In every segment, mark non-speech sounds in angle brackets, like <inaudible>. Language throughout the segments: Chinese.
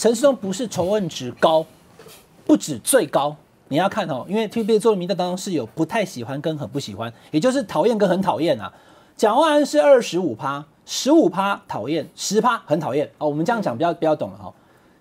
陈世忠不是仇恨值高，不止最高，你要看哦，因为 T V B 做的民调当中是有不太喜欢跟很不喜欢，也就是讨厌跟很讨厌啊。蒋万安是二十五趴，十五趴讨厌，十趴很讨厌哦。我们这样讲比较比较懂了哈。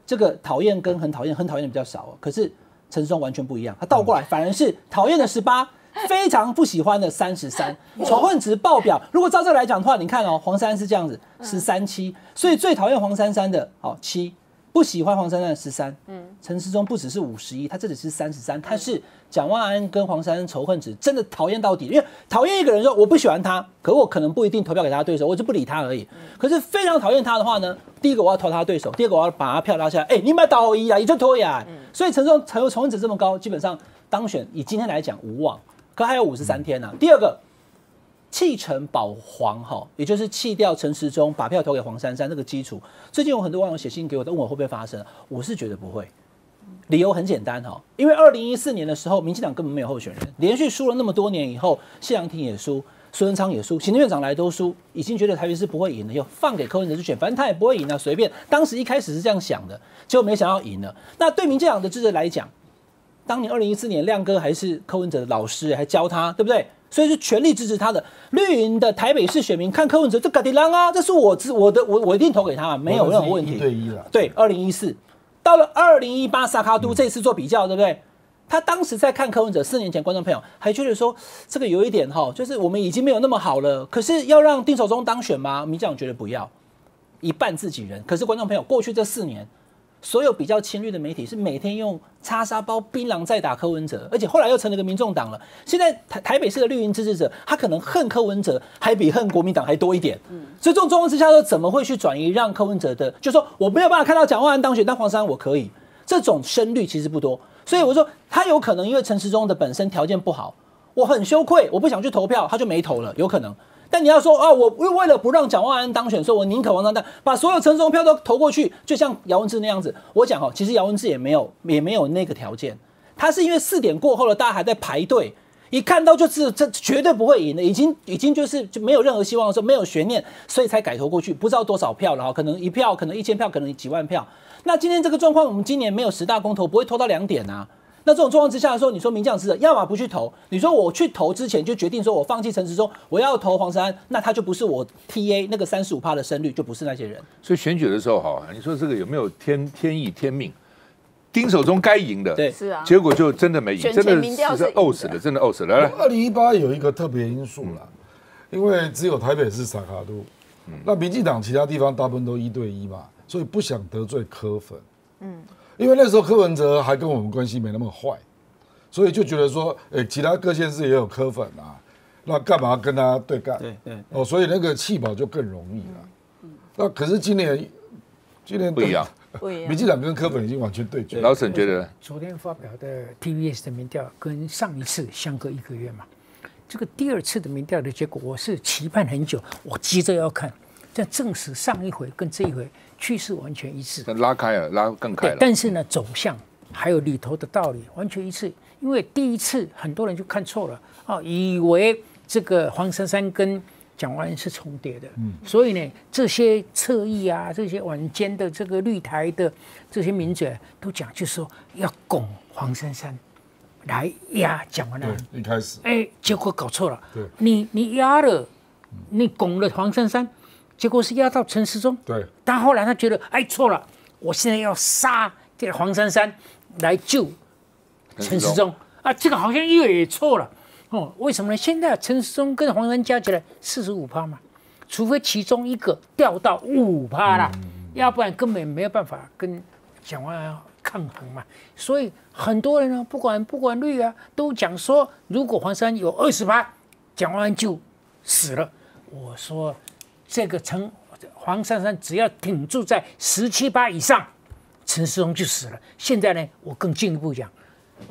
这个讨厌跟很讨厌，很讨厌的比较少哦。可是陈世忠完全不一样，他倒过来反而是讨厌的十八，非常不喜欢的三十三，仇恨值爆表。如果照这来讲的话，你看哦，黄珊是这样子，十三七，所以最讨厌黄珊珊的哦七。不喜欢黄珊珊的十三，嗯，陈时中不只是五十一，他这里是三十三，他是蒋万安跟黄珊珊仇恨值真的讨厌到底，因为讨厌一个人说我不喜欢他，可我可能不一定投票给他对手，我就不理他而已。可是非常讨厌他的话呢，第一个我要投他对手，第二个我要把他票拉下来，哎，你买倒一啊，你就投呀。所以陈时中仇仇恨值这么高，基本上当选以今天来讲无望，可还有五十三天呢。第二个。弃陈保黄哈，也就是弃掉陈时中，把票投给黄珊珊，这个基础。最近有很多网友写信给我，问我会不会发生，我是觉得不会。理由很简单哈，因为二零一四年的时候，民进党根本没有候选人，连续输了那么多年以后，谢阳廷也输，苏文昌也输，行政院长来都输，已经觉得台北市不会赢了，又放给柯文哲去选，反正他也不会赢啊，随便。当时一开始是这样想的，结果没想到赢了。那对民进党的支持来讲，当年二零一四年亮哥还是柯文哲的老师，还教他，对不对？所以是全力支持他的绿营的台北市选民看柯文哲这嘎迪郎啊，这是我支我的我我一定投给他，没有任何问题。一对一了。对，二零一四到了二零一八萨卡都这次做比较，对不对？他当时在看柯文哲，四年前观众朋友还觉得说这个有一点哈，就是我们已经没有那么好了。可是要让丁守中当选吗？民进党觉得不要，一半自己人。可是观众朋友过去这四年。所有比较亲绿的媒体是每天用叉沙包、槟榔在打柯文哲，而且后来又成了个民众党了。现在台台北市的绿营支持者，他可能恨柯文哲还比恨国民党还多一点。嗯，所以这种状况之下，说怎么会去转移让柯文哲的？就说我没有办法看到蒋万安当选，但黄珊我可以。这种声率其实不多，所以我说他有可能因为陈时中的本身条件不好，我很羞愧，我不想去投票，他就没投了，有可能。但你要说啊，我为为了不让蒋万安当选，所以我宁可王当当，把所有陈忠票都投过去，就像姚文智那样子。我讲哦，其实姚文智也没有 <laughs> 也没有那个条件，他是因为四点过后了，大家还在排队，一看到就是这绝对不会赢的，已经已经就是就没有任何希望的时候，没有悬念，所以才改投过去，不知道多少票了哈，可能一票，可能一千票，可能几万票。那今天这个状况，我们今年没有十大公投，不会拖到两点啊。那这种状况之下的时候，你说名将是要么不去投，你说我去投之前就决定说我放弃陈时中，我要投黄珊，那他就不是我 T A 那个三十五趴的胜率，就不是那些人。所以选举的时候哈，你说这个有没有天天意天命？丁手中该赢的，对，是啊，结果就真的没赢，真的是呕死了，真的呕死了。二零一八有一个特别因素了，因为只有台北是萨卡都，那民进党其他地方大部分都一对一嘛，所以不想得罪柯粉，嗯。因为那时候柯文哲还跟我们关系没那么坏，所以就觉得说，哎，其他各县市也有柯粉啊，那干嘛跟他对干？对对。哦，所以那个弃保就更容易了。那可是今年，今年不一样，不一样。民进党跟柯粉已经完全对决。老沈觉得，昨天发表的 TVS 的民调跟上一次相隔一个月嘛，这个第二次的民调的结果，我是期盼很久，我急着要看，这证实上一回跟这一回。趋势完全一致，拉开了，拉更开了。但是呢，走向还有里头的道理完全一致。因为第一次很多人就看错了啊，以为这个黄珊珊跟蒋万安是重叠的。嗯，所以呢，这些侧翼啊，这些晚间的这个绿台的这些名嘴都讲，就是说要拱黄珊珊来压蒋万安。一开始，哎，结果搞错了。对，你你压了，你拱了黄珊珊。结果是压到陈世忠，对，但后来他觉得，哎，错了，我现在要杀这个黄珊珊来救陈世忠啊，这个好像又也错了哦。为什么呢？现在陈世忠跟黄珊加起来四十五趴嘛，除非其中一个掉到五趴了，要不然根本没有办法跟蒋万安抗衡嘛。所以很多人呢，不管不管绿啊，都讲说，如果黄珊有二十趴，蒋万安就死了。我说。这个陈黄珊珊只要挺住在十七八以上，陈世忠就死了。现在呢，我更进一步讲，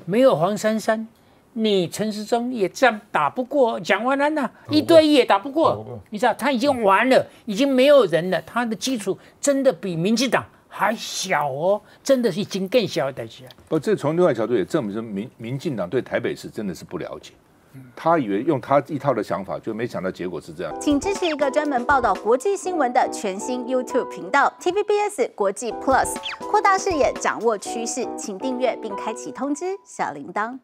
没有黄珊珊，你陈世忠也这样打不过蒋万安呐，一对一也打不过。你知道他已经完了，已经没有人了，他的基础真的比民进党还小哦，真的是已经更小的起来。不，这从另外角度也证明说，民民进党对台北市真的是不了解。他以为用他一套的想法，就没想到结果是这样。请支持一个专门报道国际新闻的全新 YouTube 频道 TVBS 国际 Plus，扩大视野，掌握趋势，请订阅并开启通知小铃铛。